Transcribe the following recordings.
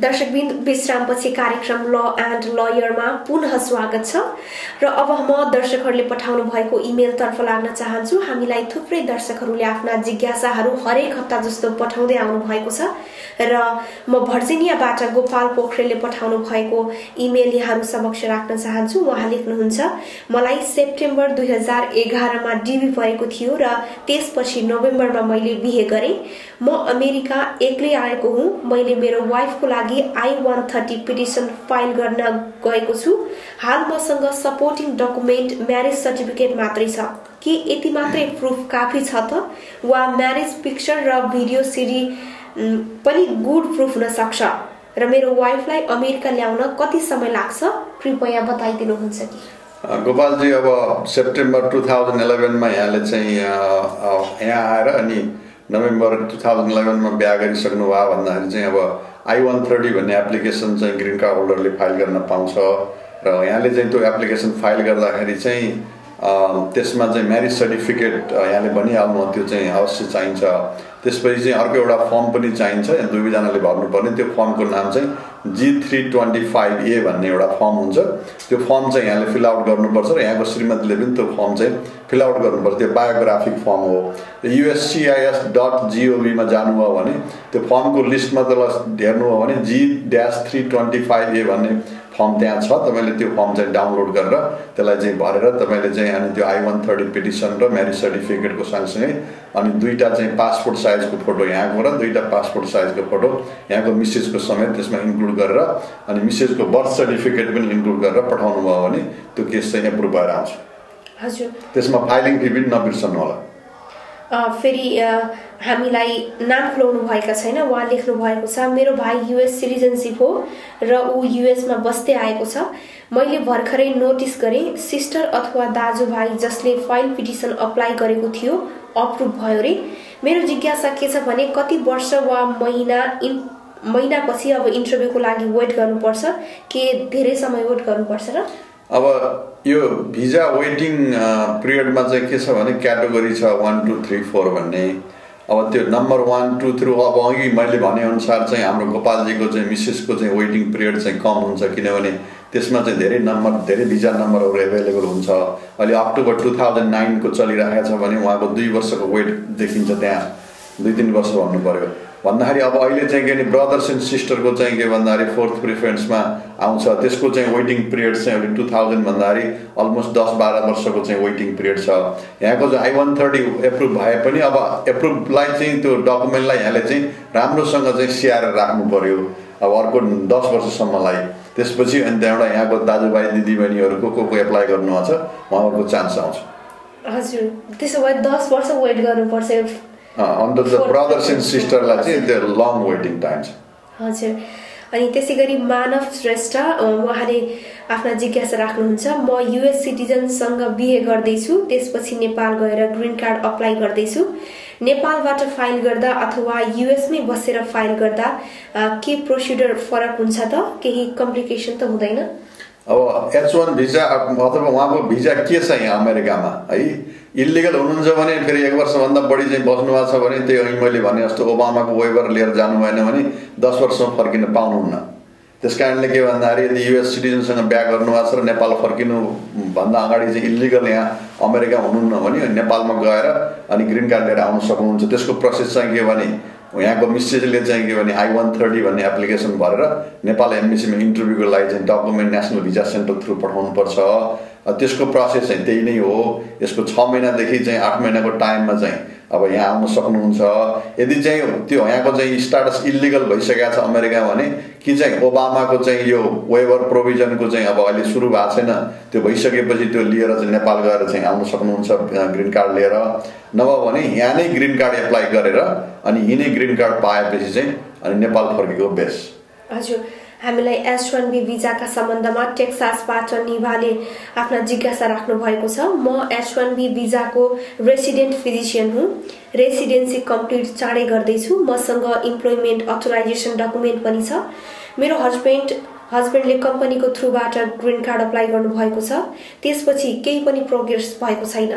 दर्शकबिन्द विश्रामपछि कार्यक्रम law and लयरमा पुनः स्वागत छ। र अब म दर्शकहरूले पठाउनु भएको इमेलतर्फ लाग्न चाहन्छु हामीलाई थुप्रै दर्शकहरूले आफ्ना जिज्ञासाहरू हरेक हप्ता जस्तो पठाउँदै आउनु भएको छ। र म भर्जिनियाबाट गोपाल पोखरेलले पठाउनु भएको इमेल यहाँहरू समक्ष राख्न चाहन्छु। उहाँ लेख्नुहुन्छ मलाई सेप्टेम्बर दुई हजार एघारमा डिबी परेको थियो र त्यसपछि नोभेम्बरमा मैले बिहे गरेँ। म अमेरिका एक्लै आएको हुँ। मैले मेरो वाइफको लागि I one thirty petition file गर्न गएको छु। हाल मसँग सपोर्टिङ डकुमेन्ट म्यारेज सर्टिफिकेट मात्रै छ। के यति मात्रै प्रुफ काफी छ त? वा म्यारेज पिक्चर र भिडियो सिडी पनि गुड प्रुफ हुन सक्छ? र मेरो वाइफलाई अमेरिका ल्याउन कति समय लाग्छ? कृपया बताइदिनुहुन्छ कि। गोपालजी अब सेप्टेम्बर टु थाउजन्ड इलेभेनमा यहाँले चाहिँ यहाँ आएर अनि नोभेम्बर टु थाउजन्ड इलेभेनमा बिहा गरिसक्नु भयो भन्दाखेरि चाहिँ अब आई वान थर्टी भन्ने एप्लिकेसन चाहिँ ग्रिन कार्ड होल्डरले फाइल गर्न पाउँछ। र यहाँले चाहिँ त्यो एप्लिकेसन फाइल गर्दाखेरि चाहिँ त्यसमा चाहिँ म्यारिज सर्टिफिकेट यहाँले भनिहाल्नु त्यो चाहिँ अवश्य चाहिन्छ। त्यसपछि चाहिँ अर्को एउटा फर्म पनि चाहिन्छ दुवैजनाले भर्नुपर्ने। त्यो फर्मको नाम चाहिँ G three twenty five A भन्ने एउटा फर्म हुन्छ। त्यो फर्म चाहिँ यहाँले फिलआउट गर्नुपर्छ र यहाँको श्रीमतीले पनि त्यो फर्म चाहिँ फिलआउट गर्नुपर्छ। त्यो बायोग्राफिक फर्म हो। युएससिआइएस डट जिओभीमा जानुभयो भने त्यो फर्मको लिस्टमा त हेर्नुभयो भने G dash three twenty five A भन्ने फर्म त्यहाँ छ तपाईँले त्यो फर्म चाहिँ डाउनलोड गरेर त्यसलाई चाहिँ भरेर तपाईँले चाहिँ अनि त्यो आई वान थर्टी पिटिसन र म्यारिज सर्टिफिकेटको सँगसँगै अनि दुईवटा चाहिँ पासपोर्ट साइजको फोटो यहाँको र दुईवटा पासपोर्ट साइजको फोटो यहाँको मिसेजको समेत त्यसमा इन्क्लुड गरेर अनि मिसेजको बर्थ सर्टिफिकेट पनि इन्क्लुड गरेर पठाउनु भयो भने त्यो केस चाहिँ एप्रुभ भएर आउँछ। हजुर। त्यसमा फाइलिङ फी पनि नबिर्सनु होला फेरि हामीलाई नाम खुलाउनु भएका छैन उहाँ लेख्नु भएको छ मेरो भाइ युएस सिटिजनसिप हो र ऊ युएसमा बस्दै आएको छ। मैले भर्खरै नोटिस गरेँ सिस्टर अथवा दाजुभाइ जसले फाइल पिटिसन अप्लाई गरेको थियो अप्रुभ भयो रे। मेरो जिज्ञासा के छ भने कति वर्ष वा महिना इन महिनापछि अब इन्टरभ्यूको लागि वेट गर्नुपर्छ के धेरै समय वेट गर्नुपर्छ र अब यो भिजा वेटिङ पिरियडमा चाहिँ के छ भने क्याटेगोरी छ वान टू थ्री फोर भन्ने। अब त्यो नम्बर वान टू थ्री अब अघि मैले भनेअनुसार चाहिँ हाम्रो गोपालजीको चाहिँ मिसेसको चाहिँ वेटिङ पिरियड चाहिँ कम हुन्छ किनभने त्यसमा चाहिँ धेरै नम्बर धेरै भिजा नम्बरहरू एभाइलेबल हुन्छ। अहिले अक्टोबर टु थाउजन्ड नाइनको चलिरहेको छ भने उहाँको दुई वर्षको वेट देखिन्छ त्यहाँ। दुई तिन वर्ष भन्नु पऱ्यो भन्दाखेरि अब अहिले चाहिँ के भने ब्रदर्स एन्ड सिस्टरको चाहिँ के भन्दाखेरि फोर्थ प्रिफरेन्समा आउँछ त्यसको चाहिँ वेटिङ पिरियड चाहिँ अहिले टु थाउजन्ड भन्दाखेरि अलमोस्ट दस बाह्र वर्षको चाहिँ वेटिङ पिरियड छ यहाँको चाहिँ आई वान थर्टी एप्रुभ भए पनि अब एप्रुभलाई चाहिँ त्यो डकुमेन्टलाई यहाँले चाहिँ राम्रोसँग चाहिँ स्याहार राख्नु पऱ्यो अब अर्को दस वर्षसम्मलाई त्यसपछि अनि त्यहाँबाट यहाँको दाजुभाइ दिदीबहिनीहरूको को को एप्लाई गर्नुभएको छ उहाँहरूको चान्स आउँछ हजुर त्यसो भए दस वर्ष वेट गर्नुपर्छ अन्त ब्रदर्स एन्ड सिस्टरलाई चाहिँ त्यो लङ वेटिङ टाइम छ हजुर। अनि त्यसै गरी मानव श्रेष्ठ उहाँले आफ्ना जिज्ञासा राख्नुहुन्छ म युएस सिटिजनसँग बिहे गर्दैछु त्यसपछि नेपाल गएर ग्रिन कार्ड अप्लाई गर्दैछु। नेपालबाट फाइल गर्दा अथवा युएसमै बसेर फाइल गर्दा के प्रोसिडर फरक हुन्छ त? केही कम्प्लिकेसन त हुँदैन? अब एच वान भिजा अथवा उहाँको भिजा के छ यहाँ अमेरिकामा? है इलिगल हुनुहुन्छ भने फेरि एक वर्षभन्दा बढी चाहिँ बस्नु भएको छ भने त्यही अघि मैले भने जस्तो ओबामाको वेबर लिएर जानु भएन भने दस वर्षमा फर्किन पाउनुहुन्न। त्यस कारणले के भन्दाखेरि यदि युएस सिटिजनसँग बिहा गर्नुभएको छ र नेपाल फर्किनुभन्दा अगाडि चाहिँ इलिगल यहाँ अमेरिका हुनुहुन्न भने नेपालमा गएर अनि ग्रिन कार्ड लिएर आउनु सक्नुहुन्छ। त्यसको प्रोसेस चाहिँ के भने यहाँको मिस्टेजले चाहिँ के भने आई वान थर्टी भन्ने एप्लिकेसन भरेर नेपाल एमबिसीमा इन्टरभ्यूको लागि चाहिँ document national visa center through पठाउनुपर्छ। त्यसको प्रोसेस चाहिँ त्यही नै हो। यसको छ महिनादेखि चाहिँ आठ महिनाको टाइममा चाहिँ अब यहाँ आउन सक्नुहुन्छ। यदि चाहिँ त्यो यहाँको चाहिँ स्टाटस इलिगल भइसकेको छ अमेरिका भने कि चाहिँ ओबामाको चाहिँ यो वेबर प्रोभिजनको चाहिँ अब अहिले सुरु भएको छैन त्यो भइसकेपछि त्यो लिएर चाहिँ नेपाल गएर चाहिँ आउन सक्नुहुन्छ ग्रिन कार्ड लिएर। नभए भने यहाँ नै ग्रिन कार्ड एप्लाई गरेर अनि यिनै ग्रिन कार्ड पाएपछि चाहिँ अनि नेपाल फर्केको बेस्ट हजुर। हामीलाई एस वान बी भिजाका सम्बन्धमा टेक्सासबाट निभाले आफ्ना जिज्ञासा राख्नु भएको छ। म एस वान बी भिजाको रेसिडेन्ट फिजिसियन हुँ। रेसिडेन्सी कम्प्लिट चाँडै गर्दैछु। मसँग इम्प्लोइमेन्ट अथोराइजेसन डकुमेन्ट पनि छ। मेरो हस्बेन्ड हस्बेन्डले कम्पनीको थ्रुबाट ग्रिन कार्ड अप्लाई गर्नुभएको छ। त्यसपछि केही पनि प्रोग्रेस भएको छैन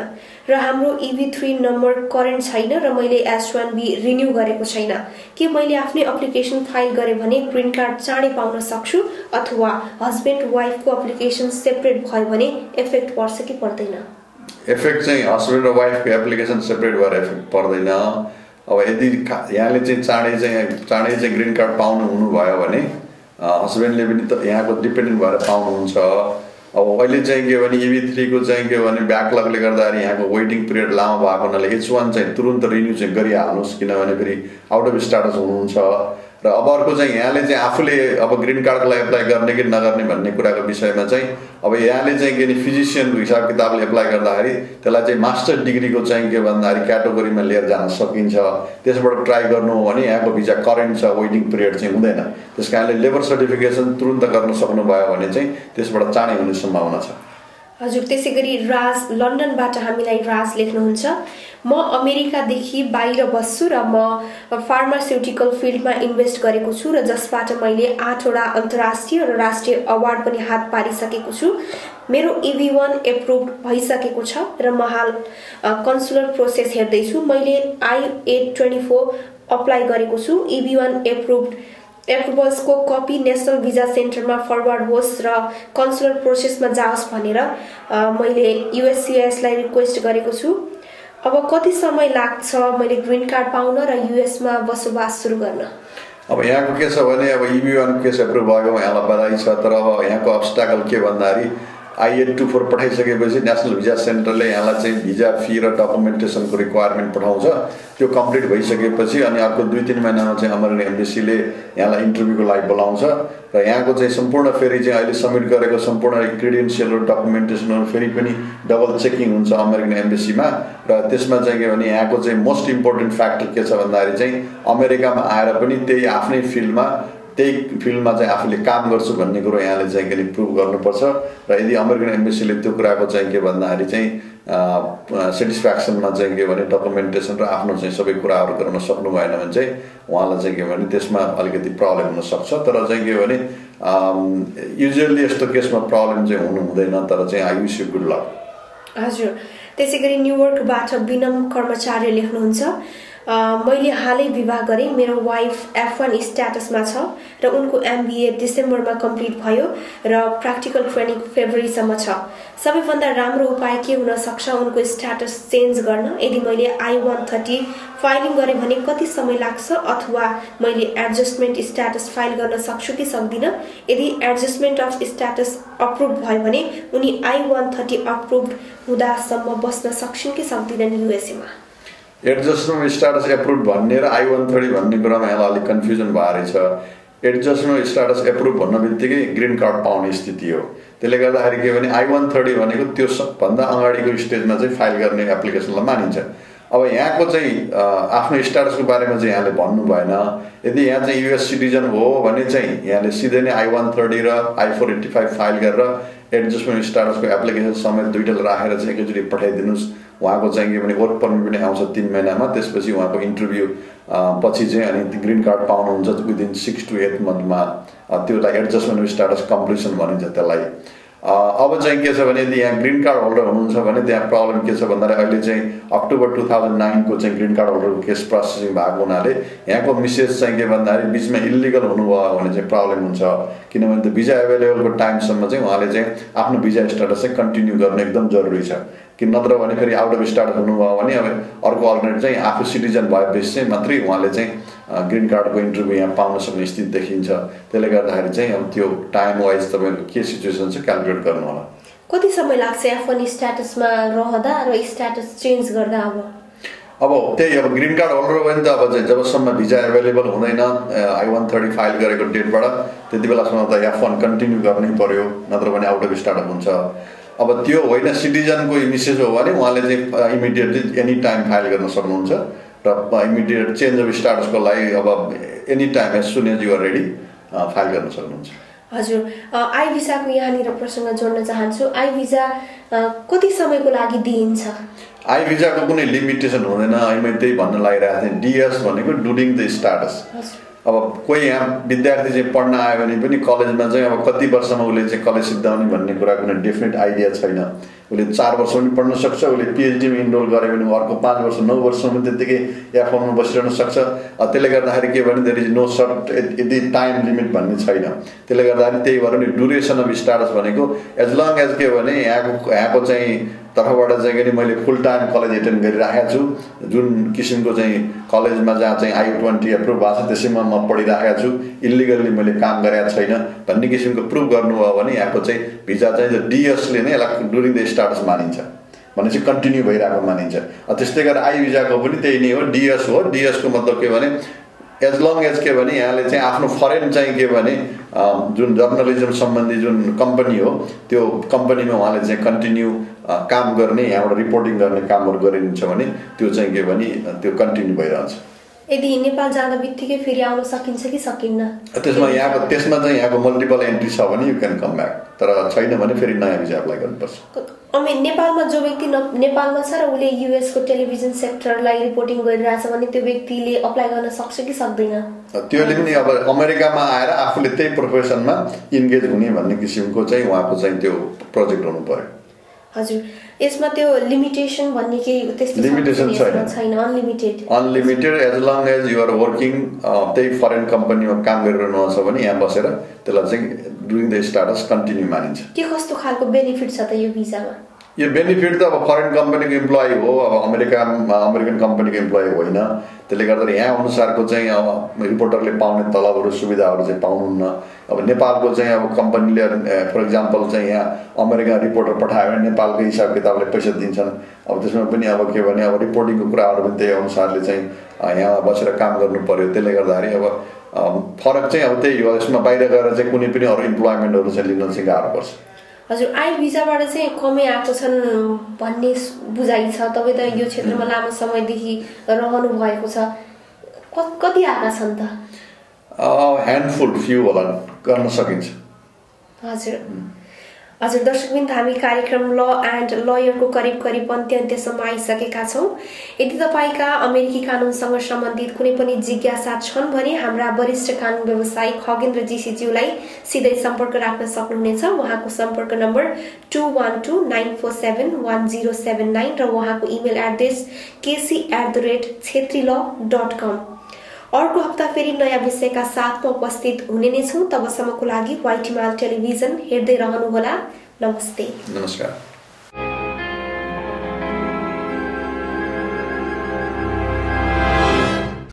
र हाम्रो इभी थ्री नम्बर करेन्ट छैन र मैले एस वान बी रिन्यू गरेको छैन। के मैले आफ्नै एप्लिकेसन फाइल गरेँ भने ग्रिन कार्ड चाँडै पाउन सक्छु अथवा हस्बेन्ड वाइफको एप्लिकेसन सेपरेट भयो भने इफेक्ट पर्छ कि पर्दैन? इफेक्ट चाहिँ हस्बेन्ड र वाइफको एप्लिकेसन सेपरेट भएर इफेक्ट पर्दैन। अब यदि यहाँले चाहिँ चाँडै चाहिँ चाँडै चाहिँ ग्रिन कार्ड पाउनु हुनुभयो भने हस्बेन्डले पनि त यहाँको डिपेन्डेन्ट भएर पाउनुहुन्छ। अब अहिले चाहिँ के भने इभी थ्रीको चाहिँ के भने ब्याकलगले गर्दाखेरि यहाँको वेटिङ पिरियड लामो भएको हुनाले एच वान चाहिँ तुरन्त रिन्यू चाहिँ गरिहाल्नुहोस्। किनभने फेरि आउट अफ स्टाटस हुनुहुन्छ। र अब अर्को चाहिँ यहाँले चाहिँ आफूले अब ग्रिन कार्डको लागि एप्लाई गर्ने कि नगर्ने भन्ने कुराको विषयमा चाहिँ अब यहाँले चाहिँ के भने फिजिसियनको हिसाब किताबले एप्लाई गर्दाखेरि त्यसलाई चाहिँ मास्टर डिग्रीको चाहिँ के भन्दाखेरि क्याटेगोरीमा लिएर जान सकिन्छ। त्यसबाट ट्राई गर्नु भने यहाँको भिजा करेन्ट छ वेटिङ पिरियड चाहिँ हुँदैन। त्यस कारणले लेबर सर्टिफिकेसन तुरन्त गर्न सक्नुभयो भने चाहिँ त्यसबाट चाँडै हुने सम्भावना छ। हजुर त्यसै गरी राज लन्डनबाट हामीलाई राज लेख्नुहुन्छ। म अमेरिकादेखि बाहिर बस्छु र म फार्मास्युटिकल फिल्डमा इन्भेस्ट गरेको छु र जसबाट मैले आठवटा अन्तर्राष्ट्रिय र राष्ट्रिय अवार्ड पनि हात पारिसकेको छु। मेरो इभी वान एप्रुभ भइसकेको छ र म हाल कन्सुलर प्रोसेस हेर्दैछु। मैले I eight twenty four apply गरेको छु। इभी वान एप्रुभ एप्रुभल्सको कपी नेसनल भिजा सेन्टरमा फरवर्ड होस् र कन्सुलर प्रोसेसमा जाओस् भनेर मैले युएससिएसलाई रिक्वेस्ट गरेको छु। अब कति समय लाग्छ मैले ग्रिन कार्ड पाउन र युएसमा बसोबास सुरु गर्न? अब यहाँको के छ भने अब इबी केस एप्रुभ भयो यहाँलाई बधाई छ तर अब यहाँको अब्सटाकल के भन्दाखेरि आई एट टू फोर पठाइसकेपछि नेसनल भिजा सेन्टरले यहाँलाई चाहिँ भिजा फी र डकुमेन्टेसनको रिक्वायरमेन्ट पठाउँछ। त्यो कम्प्लिट भइसकेपछि अनि अर्को दुई तिन महिनामा चाहिँ अमेरिकन एम्बेसीले यहाँलाई इन्टरभ्यूको लागि बोलाउँछ। र यहाँको चाहिँ सम्पूर्ण फेरि चाहिँ अहिले सब्मिट गरेको सम्पूर्ण क्रिडेन्सियलहरू डकुमेन्टेसनहरू फेरि पनि डबल चेकिङ हुन्छ अमेरिकन एम्बेसीमा र त्यसमा चाहिँ के भने यहाँको चाहिँ मोस्ट इम्पोर्टेन्ट फ्याक्टर के छ भन्दाखेरि चाहिँ अमेरिकामा आएर पनि त्यही आफ्नै फिल्डमा त्यही फिल्डमा चाहिँ आफूले काम गर्छु भन्ने कुरो यहाँले चाहिँ के प्रुभ गर्नुपर्छ र यदि अमेरिकन एम्बेसीले त्यो कुराको चाहिँ के भन्दाखेरि चाहिँ सेटिस्फ्याक्सनमा चाहिँ के भने डकुमेन्टेसन र आफ्नो चाहिँ सबै कुराहरू गर्न सक्नु भएन भने चाहिँ उहाँलाई चाहिँ के भने त्यसमा अलिकति प्रब्लम हुनसक्छ। तर चाहिँ के भने युजली यस्तो केसमा प्रब्लम चाहिँ हुनु हुँदैन तर चाहिँ I wish you good luck हजुर। त्यसै गरी न्युयोर्कबाट विनम कर्मचारी लेख्नुहुन्छ। मैले हालै विवाह गरेँ। मेरो वाइफ एफ वान स्ट्याटसमा छ र उनको एमबिए डिसेम्बरमा कम्प्लिट भयो र प्र्याक्टिकल ट्रेनिङ फेब्रुअरीसम्म छ। सबैभन्दा राम्रो उपाय के हुन सक्छ उनको स्ट्याटस चेन्ज गर्न? यदि मैले आई वान थर्टी फाइलिङ गरेँ भने कति समय लाग्छ अथवा मैले एडजस्टमेन्ट स्ट्याटस फाइल गर्न सक्छु कि सक्दिनँ? यदि एडजस्टमेन्ट अफ स्ट्याटस अप्रुभ भयो भने उनी आई वान थर्टी अप्रुभ हुँदासम्म बस्न सक्छन् कि सक्दिनन् युएसएमा? एडजस्टमेन्ट स्टाटस एप्रुभ भन्ने र आई वान थर्टी भन्ने कुरामा यसलाई अलिक कन्फ्युजन भएर रहेछ एडजस्टमेन्ट स्टाटस एप्रुभ भन्ने बित्तिकै ग्रिन कार्ड पाउने स्थिति हो त्यसले गर्दाखेरि के भने आई वान थर्टी भनेको त्यो सबभन्दा अगाडिको स्टेजमा चाहिँ फाइल गर्ने एप्लिकेसनलाई मानिन्छ अब यहाँको चाहिँ आफ्नो स्टाटसको बारेमा चाहिँ यहाँले भन्नु भएन यदि यहाँ चाहिँ युएस सिटिजन हो भने चाहिँ यहाँले सिधै नै आई वान थर्टी र I four eighty five file गरेर एडजस्टमेन्ट स्टाटसको एप्लिकेसन समेत दुइटा राखेर चाहिँ एकैचोटि पठाइदिनुहोस्। उहाँको चाहिँ के भने वर्क पर्मिट पनि आउँछ तिन महिनामा त्यसपछि उहाँको इन्टरभ्यू पछि चाहिँ अनि ग्रिन कार्ड पाउनुहुन्छ विदिन सिक्स टु एट मन्थमा त्योलाई एडजस्टमेन्ट स्टाटस कम्प्लिसन भनिन्छ त्यसलाई। अब चाहिँ के छ भने यहाँ ग्रिन कार्ड होल्डर हुनुहुन्छ भने त्यहाँ प्रब्लम के छ भन्दाखेरि अहिले चाहिँ अक्टोबर टु थाउजन्ड नाइनको चाहिँ ग्रिन कार्ड होल्डरको केस प्रोसेसिङ भएको हुनाले यहाँको मिसेज चाहिँ के भन्दाखेरि बिचमा इलिगल हुनुभयो भने चाहिँ प्रब्लम हुन्छ। किनभने त्यो भिजा एभाइलेबलको टाइमसम्म चाहिँ उहाँले चाहिँ आफ्नो भिजा स्टाटस चाहिँ कन्टिन्यू गर्नु एकदम जरुरी छ। कि नत्र भने फेरि आउट अफ स्टार्ट हुनुभयो भने अब अर्को अल्टरनेट चाहिँ आफू सिटिजन भएपछि चाहिँ मात्रै उहाँले चाहिँ ग्रिन कार्डको इन्टरभ्यू यहाँ पाउन सक्ने स्थिति देखिन्छ। त्यसले गर्दाखेरि चाहिँ अब त्यो टाइम वाइज तपाईँको के सिचुएसन छ क्यालकुलेट गर्नु होला कति समय लाग्छ एफन स्ट्याटसमा रहँदा र स्ट्याटस चेन्ज गर्दा अब? अब त्यही अब ग्रिन कार्ड होल्डर भयो भने त अब चाहिँ जबसम्म भिजा एभाइलेबल हुँदैन आई वान थर्टी फाइल गरेको डेटबाट त्यति बेलासम्म त एफ वान कन्टिन्यू गर्नै पर्यो नत्र भने आउट अफ स्टार्ट हुन्छ। अब त्यो होइन सिटिजनको मिसेज हो भने उहाँले चाहिँ इमिडिएटली एनी टाइम फाइल गर्न सक्नुहुन्छ र इमिडिएट चेन्ज अफ स्टाटसको लागि अब any time as soon as you're ready file गर्न सक्नुहुन्छ। हजुर। आई भिसाको यहाँनिर प्रसङ्ग जोड्न चाहन्छु आई भिजा कति समयको लागि दिइन्छ? आई भिजाको कुनै लिमिटेसन हुँदैन अहिले मैले त्यही भन्न लागिरहेको थिएँ डिएस भनेको डुरिङ द स्टाटस अब कोही यहाँ विद्यार्थी चाहिँ पढ्न आयो भने पनि कलेजमा चाहिँ अब कति वर्षमा उसले चाहिँ कलेज सिद्धाउने भन्ने कुरा कुनै डेफिनेट आइडिया छैन। उसले चार वर्ष पनि पढ्न सक्छ उसले पिएचडीमा इनरोल गऱ्यो भने अर्को पाँच वर्ष नौ वर्षसम्म त्यत्तिकै एफओनमा बसिरहन सक्छ। त्यसले गर्दाखेरि के भने देयर इज नो सर्ट यदि टाइम लिमिट भन्ने छैन। त्यसले गर्दाखेरि त्यही भएर नि डुरेसन अफ स्टाटस भनेको एज लङ एज के भने यहाँको यहाँको चाहिँ तर्फबाट चाहिँ कि मैले फुल टाइम कलेज एटेन्ड गरिराखेको छु। जुन किसिमको चाहिँ कलेजमा जहाँ चाहिँ आई ट्वेन्टी एप्रुभ भएको छ त्यसैमा म पढिराखेको छु। इलिगल्ली मैले काम गरेको छैन। भन्ने किसिमको प्रुभ गर्नुभयो भने यहाँको चाहिँ भिजा चाहिँ डिएसले नै यसलाई डुरिङ द स्टाटस मानिन्छ भनेपछि कन्टिन्यू भइरहेको मानिन्छ त्यस्तै गरेर आई भिजाको पनि त्यही नै हो डिएस हो डिएसको मतलब के भने एज लङ एज के भने यहाँले चाहिँ आफ्नो फरेन चाहिँ के भने जुन जर्नलिजम सम्बन्धी जुन कम्पनी हो त्यो कम्पनीमा उहाँले चाहिँ कन्टिन्यू काम गर्ने यहाँबाट रिपोर्टिङ गर्ने कामहरू गरिन्छ भने त्यो चाहिँ के भने त्यो कन्टिन्यू भइरहन्छ यदि नेपाल जाँदा बित्तिकै फेरि आउन सकिन्छ कि सकिन्न? त्यसमा यहाँको त्यसमा चाहिँ यहाँको मल्टिपल एन्ट्री छ भने यु क्यान कम ब्याक तर छैन भने फेरि नयाँ भिजा अप्लाई गर्नुपर्छ। अनि नेपालमा जो व्यक्ति नेपालमा छ र उसले युएसको टेलिभिजन सेक्टरलाई रिपोर्टिङ गरिरहेछ भने त्यो व्यक्तिले अप्लाई गर्न सक्छ कि सक्दैन? त्योले पनि अब अमेरिकामा आएर आफूले त्यही प्रोफेसनमा इन्गेज हुने भन्ने किसिमको चाहिँ उहाँको चाहिँ त्यो प्रोजेक्ट हुनु पर्यो। हजुर यसमा त्यो लिमिटेसन भन्ने केही त्यस्तो लिमिटेसन छैन। Unlimited unlimited as long as you're working त्यही फरेन कम्पनीमा काम गरिरहनु छ भने यहाँ बसेर त्यसलाई चाहिँ डुइङ द स्टाटस कन्टिन्यू मानिन्छ। के कस्तो खालको बेनिफिट छ त यो भिजामा यो बेनिफिट त अब फरेन कम्पनीको इम्प्लोइ हो अब अमेरिका अमेरिकन कम्पनीको इम्प्लोइ होइन त्यसले गर्दा यहाँ अनुसारको चाहिँ अब रिपोर्टरले पाउने तलबहरू सुविधाहरू चाहिँ पाउनुहुन्न। अब नेपालको चाहिँ अब कम्पनीले फर इक्जाम्पल चाहिँ यहाँ अमेरिका रिपोर्टर पठायो भने नेपालको हिसाब किताबले पैसा दिन्छन्। अब त्यसमा पनि अब के भने अब रिपोर्टिङको कुराहरू पनि त्यही अनुसारले चाहिँ यहाँ बसेर काम गर्नु पऱ्यो त्यसले गर्दाखेरि अब फरक चाहिँ अब त्यही हो। यसमा बाहिर गएर चाहिँ कुनै पनि अरू इम्प्लोइमेन्टहरू चाहिँ लिन चाहिँ गाह्रो पर्छ। हजुर आई भिजाबाट चाहिँ कमै आएको छन् भन्ने बुझाइ छ। तपाईँ त यो क्षेत्रमा लामो समयदेखि रहनु भएको छ। कति आएका छन् त? ह्यान्डफुल फ्यु होला गर्न सकिन्छ। हजुर। हजुर दर्शकबिन्द हामी कार्यक्रम ल एन्ड लयरको करिब करिब अन्त्य अन्त्यसम्म आइसकेका छौँ। यदि तपाईँका अमेरिकी कानुनसँग सम्बन्धित कुनै पनि जिज्ञासा छन् भने हाम्रा वरिष्ठ कानुन व्यवसायी खगेन्द्र जीसीज्यूलाई सिधै सम्पर्क राख्न सक्नुहुनेछ। उहाँको सम्पर्क number two one two nine four seven one zero seven nine र उहाँको email address KC at the rate Chhetri law dot com अर्को हप्ता फेरि नयाँ विषयका साथमा उपस्थित हुने नै छौँ। तबसम्मको लागि वाइट टेलिभिजन हेर्दै रहनुहोला। नमस्ते। नमस्कार।